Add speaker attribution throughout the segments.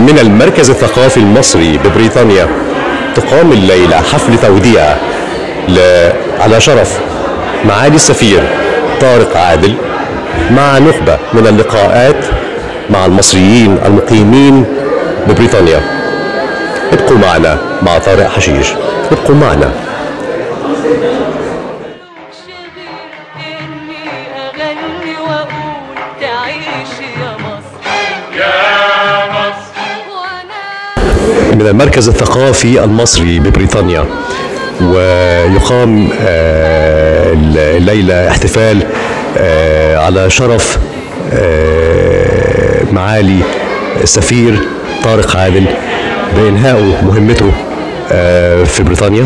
Speaker 1: من المركز الثقافي المصري ببريطانيا. تقام الليلة حفل توديع على شرف معالي السفير طارق عادل مع نخبة من اللقاءات مع المصريين المقيمين ببريطانيا. ابقوا معنا مع طارق حشيش. ابقوا معنا. المركز الثقافي المصري ببريطانيا ويقام آه، الليلة احتفال آه، على شرف آه، معالي السفير طارق عادل بإنهائه مهمته في بريطانيا.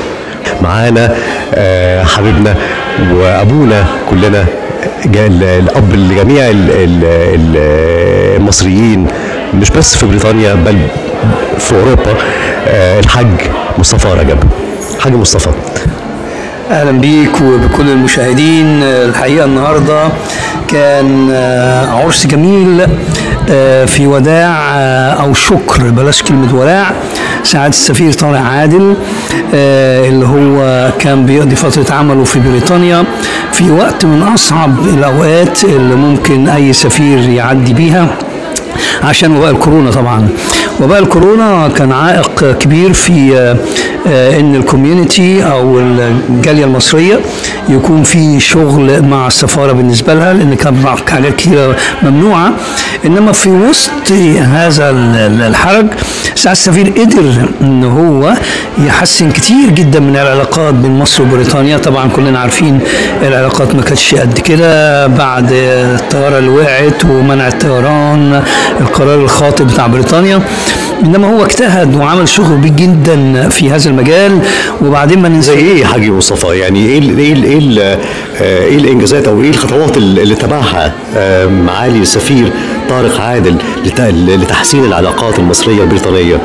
Speaker 1: معانا حبيبنا وأبونا كلنا الأب لجميع ال- ال- ال- المصريين مش بس في بريطانيا بل في أوروبا آه، الحاج مصطفى رجب. حاج مصطفى.
Speaker 2: أهلا بيك وبكل المشاهدين. الحقيقة النهارده كان آه، عرس جميل آه، في وداع آه، أو شكر بلاش كلمة وداع سعادة السفير طارق عادل آه، اللي هو كان بيقضي فترة عمله في بريطانيا في وقت من أصعب الأوقات اللي ممكن أي سفير يعدي بيها. عشان وباء الكورونا طبعا. وباء الكورونا كان عائق كبير في آه، إن الكوميونتي أو الجالية المصرية يكون في شغل مع السفارة بالنسبة لها لأن كان حاجات كثيره ممنوعة. إنما في وسط هذا ال- ال- الحرج سعاده السفير قدر إن هو يحسن كتير جدا من العلاقات بين مصر وبريطانيا. طبعا كلنا عارفين العلاقات ما كانتش قد كده بعد الطيارة اللي وقعت ومنع الطيران القرار الخاطئ بتاع بريطانيا. إنما هو اجتهد وعمل شغل بيه جدا في هذا المجال. وبعدين ما
Speaker 1: زي
Speaker 2: ننسى
Speaker 1: إيه يا حاج مصطفى؟ يعني إيه ال- إيه ال- إيه ال- الإنجازات أو إيه الخطوات ال- اللي تبعها؟ معالي السفير طارق عادل لت- لتحسين العلاقات المصرية البريطانيه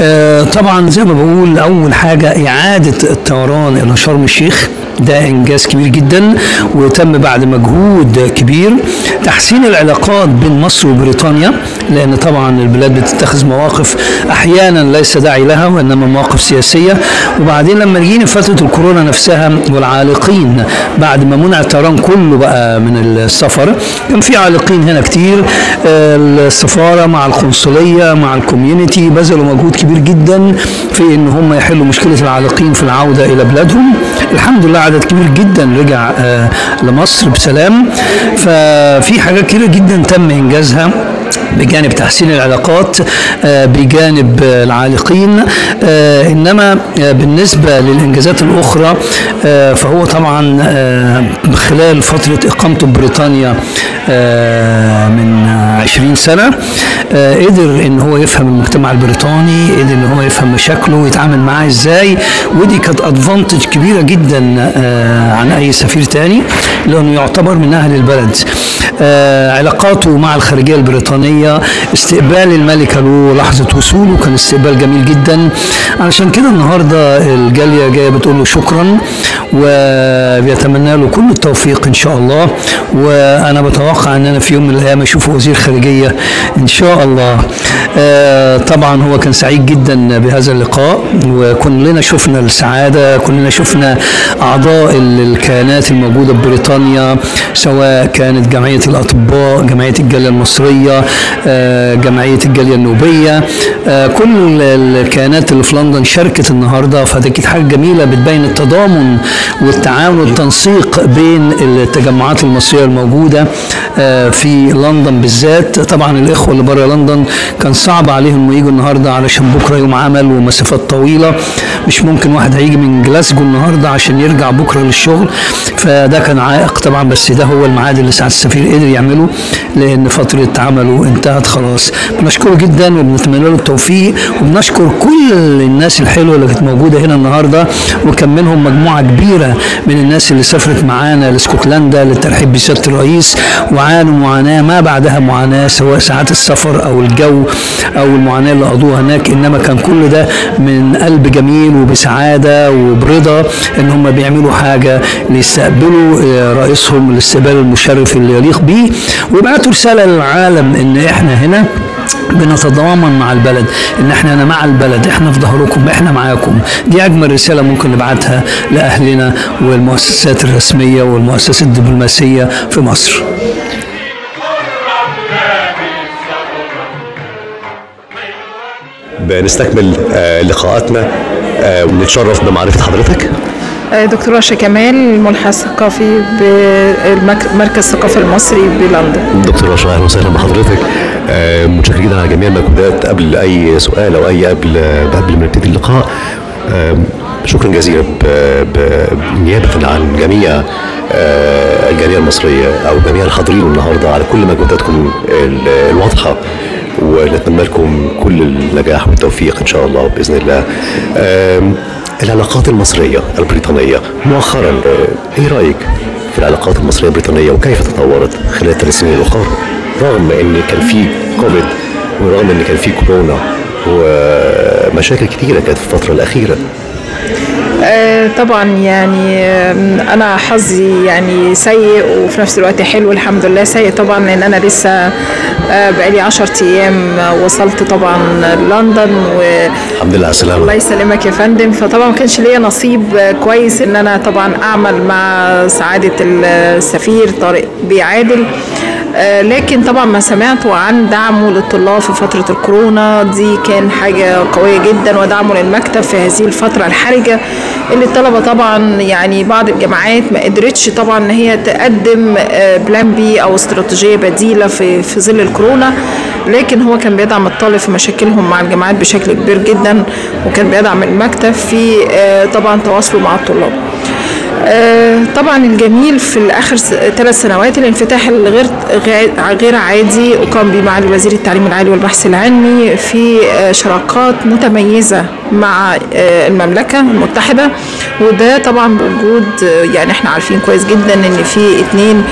Speaker 2: آه، طبعا زي ما بقول أول حاجة إعادة الطيران إلى شرم الشيخ. ده إنجاز كبير جدا وتم بعد مجهود كبير تحسين العلاقات بين مصر وبريطانيا لأن طبعا البلاد بتتخذ مواقف أحيانا ليس داعي لها وإنما مواقف سياسية. وبعدين لما جينا فترة الكورونا نفسها والعالقين بعد ما منع الطيران كله بقى من السفر كان في عالقين هنا كتير. السفارة مع القنصلية مع الكوميونتي بذلوا مجهود كبير جدا في إن هم يحلوا مشكلة العالقين في العودة إلى بلادهم. الحمد لله عدد كبير جدا رجع آه، لمصر بسلام. ففي حاجات كتيرة جدا تم إنجازها بجانب تحسين العلاقات آه، بجانب العالقين. آه، إنما بالنسبة للإنجازات الأخرى فهو طبعا خلال فترة إقامته ببريطانيا آه، من آه، 20 سنة قدر إن هو يفهم المجتمع البريطاني قدر إن هو يفهم مشاكله ويتعامل معاه إزاي. ودي كانت ادفانتج كبيرة جدا آه، عن أي سفير تاني لأنه يعتبر من أهل البلد. آه، علاقاته مع الخارجية البريطانية استقبال الملكة له لحظة وصوله كان استقبال جميل جدا. علشان كده النهارده الجالية جاية بتقول له شكرا وبيتمنى له كل التوفيق إن شاء الله. وأنا بتوقع إن أنا في يوم من الأيام أشوف وزير خارجية إن شاء الله. آه، طبعا هو كان سعيد جدا بهذا اللقاء وكلنا شفنا السعادة كلنا شفنا أعضاء ال- الكيانات الموجودة ببريطانيا سواء كانت جمعية الأطباء جمعية الجالية المصرية آه، جمعية الجالية النوبية آه، كل ال- الكيانات اللي في لندن شاركت النهارده. فدي كانت حاجة جميلة بتبين التضامن والتعاون والتنسيق بين التجمعات المصرية الموجودة آه، في لندن بالذات. طبعا الإخوة اللي بره لندن. كان صعب عليهم يجوا النهارده علشان بكرة يوم عمل ومسافات طويلة. مش ممكن واحد هيجي من جلاسجو النهارده عشان يرجع بكرة للشغل. فده كان عائق طبعا بس ده هو الميعاد اللي سعاده السفير قدر يعمله لأن فترة عمله انتهت خلاص. بنشكره جدا وبنتمنى له التوفيق وبنشكر كل الناس الحلوة اللي كانت موجودة هنا النهارده وكان منهم مجموعة كبيرة من الناس اللي سافرت معانا لاسكتلندا للترحيب بسيادة الرئيس وعانوا معاناة ما بعدها معاناة سواء ساعات السفر أو الجو أو المعاناة اللي قضوها هناك إنما كان كل ده من قلب جميل وبسعادة وبرضا إن هم بيعملوا حاجة ليستقبلوا آه، رئيسهم الاستقبال المشرف اللي يليق بيه. ويبعتوا رسالة للعالم إن إحنا هنا بنتضامن مع البلد إن إحنا أنا مع البلد إحنا في ظهركم إحنا معاكم. دي أجمل رسالة ممكن نبعتها لأهلنا والمؤسسات الرسمية والمؤسسات الدبلوماسية في مصر.
Speaker 1: بنستكمل آه، لقاءاتنا آه، ونتشرف بمعرفة حضرتك.
Speaker 3: دكتور رشا كمال ملحق ثقافي بمركز الثقافة المصري بلندن.
Speaker 1: دكتور رشا أهلا وسهلا بحضرتك. آه، متشكر جدا على جميع المجهودات قبل أي سؤال أو أي قبل قبل ما نبتدي اللقاء. آه، شكرا جزيلا ب- ب- نيابة عن جميع آه، الجالية المصرية أو جميع الحاضرين النهاردة على كل مجهوداتكم ال- الواضحة ونتمنى لكم كل النجاح والتوفيق إن شاء الله بإذن الله. العلاقات المصرية البريطانية مؤخرا آه، إيه رأيك في العلاقات المصرية البريطانية وكيف تطورت خلال الثلاث سنين الأخرى رغم إن كان في كوفيد ورغم إن كان في كورونا ومشاكل كتيرة كانت في الفترة الأخيرة.
Speaker 3: آه، طبعا يعني آم، أنا حظي يعني سيء وفي نفس الوقت حلو الحمد لله سيء. طبعا لأن أنا لسه آه، بقالي 10 أيام آه، وصلت طبعا لندن و
Speaker 1: الحمد لله على السلامة.
Speaker 3: الله يسلمك يا فندم. فطبعا ما كانش ليا نصيب آه، كويس إن أنا طبعا أعمل مع سعادة السفير طارق بيه عادل. آه، لكن طبعا ما سمعت عن دعمه للطلاب في فترة الكورونا. دي كان حاجة قوية جدا ودعمه للمكتب في هذه الفترة الحرجة اللي الطلبة طبعا يعني بعض الجامعات ما قدرتش طبعا إن هي تقدم آه، بلان بي أو استراتيجية بديلة في في ظل الكورونا. لكن هو كان بيدعم الطالب في مشاكلهم مع الجامعات بشكل كبير جدا وكان بيدعم المكتب في آه، طبعا تواصله مع الطلاب. آه، طبعا الجميل في الآخر ثلاث سنوات الانفتاح الغير غير عادي وقام به معالي وزير التعليم العالي والبحث العلمي في آه، شراكات متميزة مع آه، المملكة المتحدة. وده طبعا بوجود آه، يعني إحنا عارفين كويس جدا إن في اتنين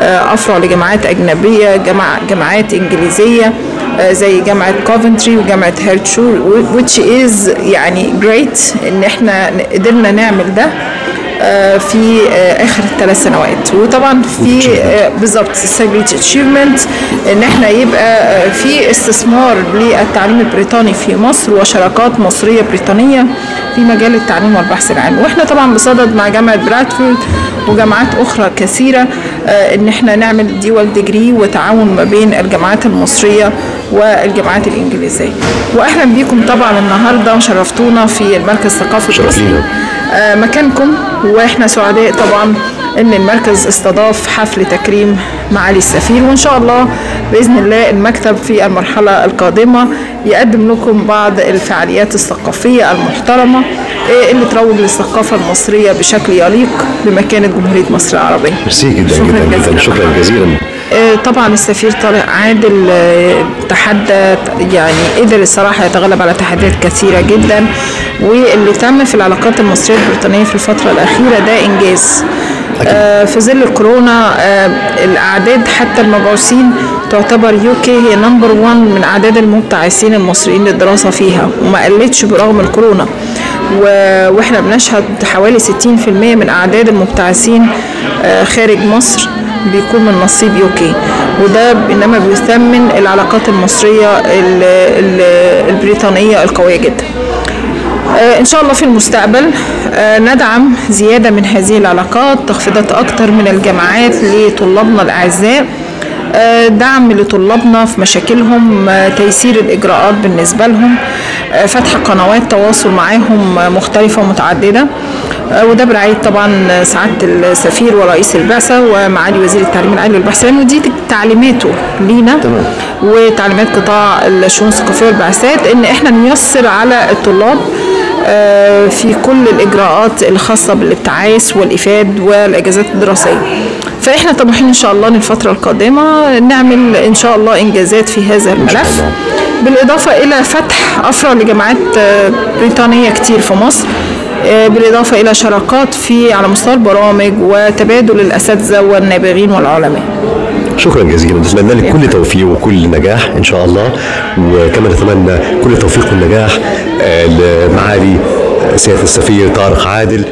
Speaker 3: آه، أفرع لجامعات أجنبية جامعة جامعات إنجليزية آه، زي جامعة كوفنتري وجامعة هيرتفوردشير which is يعني great إن إحنا قدرنا نعمل ده. آه، في آه، آخر الثلاث سنوات. وطبعا في آه، بالظبط سجلت achievement إن إحنا يبقى آه، في استثمار للتعليم البريطاني في مصر وشراكات مصرية بريطانية. في مجال التعليم والبحث العلمي وإحنا طبعا بصدد مع جامعة برادفورد وجامعات أخرى كثيرة آه، إن إحنا نعمل dual degree وتعاون ما بين الجامعات المصرية والجامعات الإنجليزية. واهلا بيكم طبعا النهارده شرفتونا في المركز الثقافي
Speaker 1: لينا.
Speaker 3: آه، مكانكم وإحنا سعداء طبعا إن المركز استضاف حفل تكريم معالي السفير وإن شاء الله بإذن الله المكتب في المرحلة القادمة يقدم لكم بعض الفعاليات الثقافية المحترمة آه، اللي تروج للثقافة المصرية بشكل يليق بمكانة جمهورية مصر العربية.
Speaker 1: ميرسي جدا
Speaker 3: شكراً
Speaker 1: جدا جدا. شكرا جزيلا
Speaker 3: آه، طبعا السفير طارق عادل آه، تحدى يعني قدر الصراحة يتغلب على تحديات كثيرة جدا واللي تم في العلاقات المصرية البريطانية في الفترة الأخيرة ده إنجاز في ظل الكورونا آه، الأعداد حتى المبعوثين تعتبر UK هي number 1 من أعداد المبتعثين المصريين للدراسة فيها وما قلتش برغم الكورونا. وإحنا بنشهد حوالي 60% من أعداد المبتعثين آه، خارج مصر بيكون من نصيب UK وده إنما بيثمن العلاقات المصرية ال- ال- البريطانية القوية جدا. آه، إن شاء الله في المستقبل آه، ندعم زيادة من هذه العلاقات تخفيضات أكتر من الجامعات لطلابنا الأعزاء. آه، دعم لطلابنا في مشاكلهم آه، تيسير الإجراءات بالنسبة لهم آه، فتح قنوات تواصل معاهم آه، مختلفة ومتعددة. آه، وده برعاية طبعا سعادة السفير ورئيس البعثة ومعالي وزير التعليم العالي والبحث العلمي ودي تعليماته لينا. وتعليمات قطاع الشؤون الثقافية والبعثات إن إحنا نيسر على الطلاب آه، في كل الإجراءات الخاصة بالإبتعاث والإفاد والإجازات الدراسية. فإحنا طموحين إن شاء الله للفتره القادمة نعمل إن شاء الله إنجازات في هذا الملف.
Speaker 1: الله.
Speaker 3: بالإضافة إلى فتح أفرع لجامعات آه، بريطانية كتير في مصر. آه، بالإضافة إلى شراكات في على مستوى البرامج وتبادل الأساتذة والنابغين والعلماء.
Speaker 1: شكرا جزيلا. نتمنى لك كل توفيق وكل نجاح إن شاء الله. وكما نتمنى كل توفيق والنجاح آه، لمعالي سيادة السفير طارق عادل.